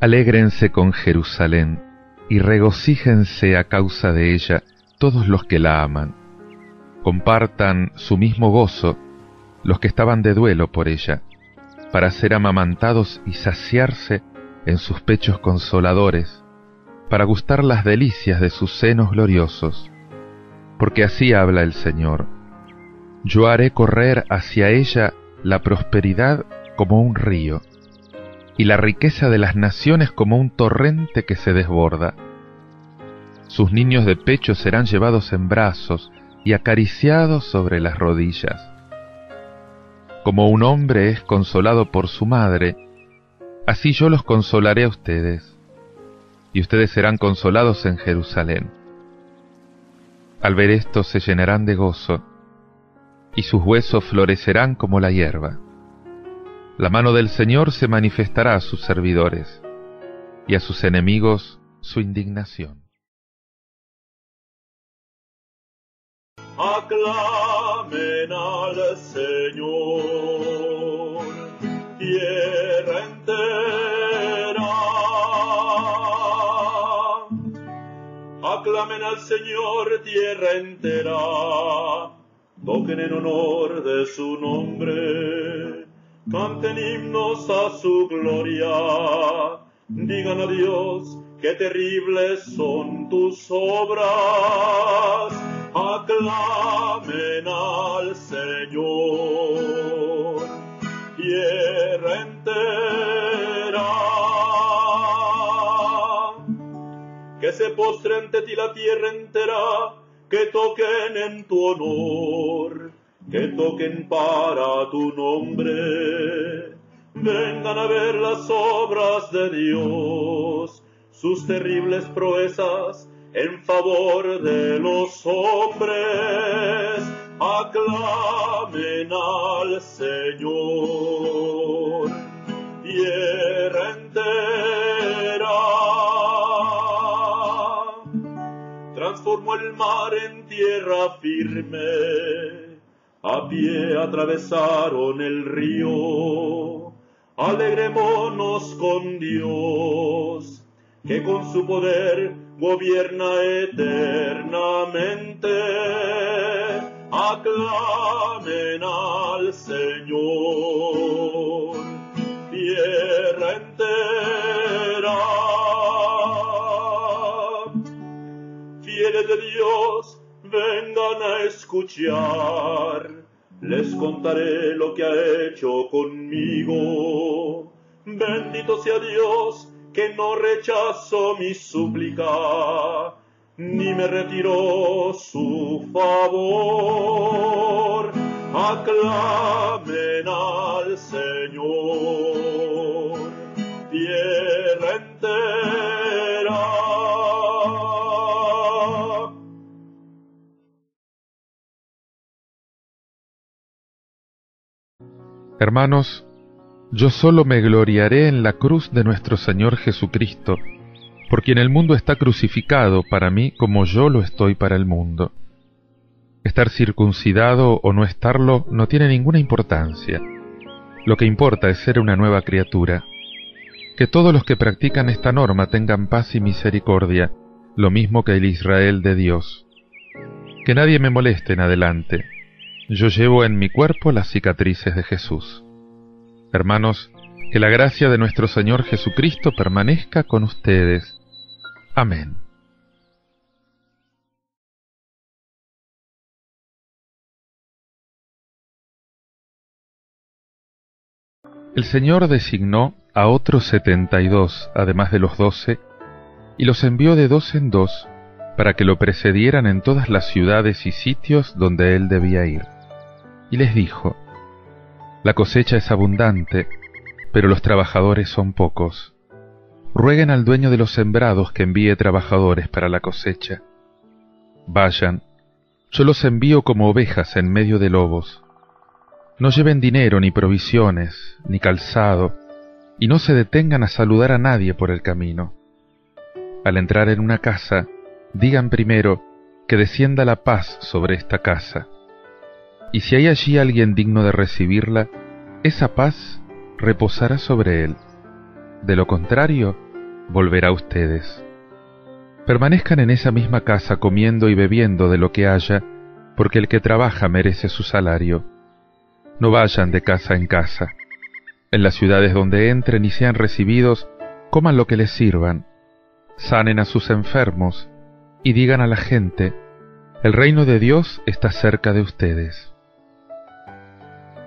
Alégrense con Jerusalén y regocíjense a causa de ella todos los que la aman. Compartan su mismo gozo los que estaban de duelo por ella, para ser amamantados y saciarse en sus pechos consoladores, para gustar las delicias de sus senos gloriosos. Porque así habla el Señor. Yo haré correr hacia ella la prosperidad como un río y la riqueza de las naciones como un torrente que se desborda. Sus niños de pecho serán llevados en brazos y acariciados sobre las rodillas. Como un hombre es consolado por su madre, así yo los consolaré a ustedes, y ustedes serán consolados en Jerusalén. Al ver esto se llenarán de gozo, y sus huesos florecerán como la hierba. La mano del Señor se manifestará a sus servidores y a sus enemigos su indignación. Aclamen al Señor, tierra entera. Aclamen al Señor, tierra entera. Toquen en honor de su nombre canten himnos a su gloria, digan a Dios qué terribles son tus obras, aclamen al Señor, tierra entera. Que se postre ante ti la tierra entera, que toquen en tu honor que toquen para tu nombre. Vengan a ver las obras de Dios, sus terribles proezas en favor de los hombres. Aclamen al Señor, tierra entera. Transformó el mar en tierra firme a pie atravesaron el río. Alegrémonos con Dios, que con su poder gobierna eternamente. Aclamen al Señor, vengan a escuchar, les contaré lo que ha hecho conmigo. Bendito sea Dios que no rechazó mi súplica, ni me retiró su favor. Aclamen al Señor, Hermanos, yo solo me gloriaré en la cruz de nuestro Señor Jesucristo, por quien el mundo está crucificado para mí como yo lo estoy para el mundo. Estar circuncidado o no estarlo no tiene ninguna importancia. Lo que importa es ser una nueva criatura. Que todos los que practican esta norma tengan paz y misericordia, lo mismo que el Israel de Dios. Que nadie me moleste en adelante, yo llevo en mi cuerpo las cicatrices de Jesús. Hermanos, que la gracia de nuestro Señor Jesucristo permanezca con ustedes. Amén. El Señor designó a otros setenta y dos, además de los doce, y los envió de dos en dos, para que lo precedieran en todas las ciudades y sitios donde él debía ir y les dijo, La cosecha es abundante, pero los trabajadores son pocos. Rueguen al dueño de los sembrados que envíe trabajadores para la cosecha. Vayan, yo los envío como ovejas en medio de lobos. No lleven dinero, ni provisiones, ni calzado, y no se detengan a saludar a nadie por el camino. Al entrar en una casa, digan primero que descienda la paz sobre esta casa y si hay allí alguien digno de recibirla, esa paz reposará sobre él. De lo contrario, volverá a ustedes. Permanezcan en esa misma casa comiendo y bebiendo de lo que haya, porque el que trabaja merece su salario. No vayan de casa en casa. En las ciudades donde entren y sean recibidos, coman lo que les sirvan, sanen a sus enfermos y digan a la gente, el reino de Dios está cerca de ustedes.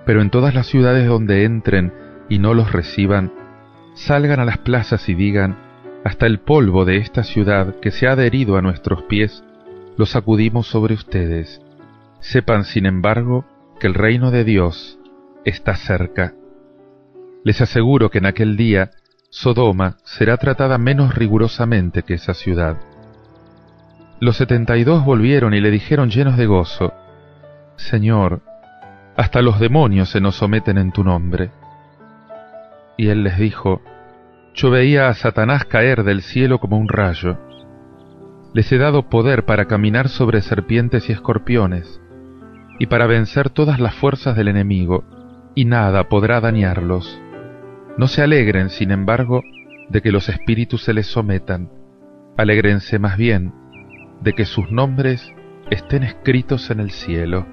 Pero en todas las ciudades donde entren y no los reciban, salgan a las plazas y digan, hasta el polvo de esta ciudad que se ha adherido a nuestros pies, lo sacudimos sobre ustedes. Sepan, sin embargo, que el reino de Dios está cerca. Les aseguro que en aquel día Sodoma será tratada menos rigurosamente que esa ciudad. Los setenta y dos volvieron y le dijeron llenos de gozo, Señor, hasta los demonios se nos someten en tu nombre. Y él les dijo, Yo veía a Satanás caer del cielo como un rayo. Les he dado poder para caminar sobre serpientes y escorpiones, y para vencer todas las fuerzas del enemigo, y nada podrá dañarlos. No se alegren, sin embargo, de que los espíritus se les sometan. Alégrense más bien de que sus nombres estén escritos en el cielo.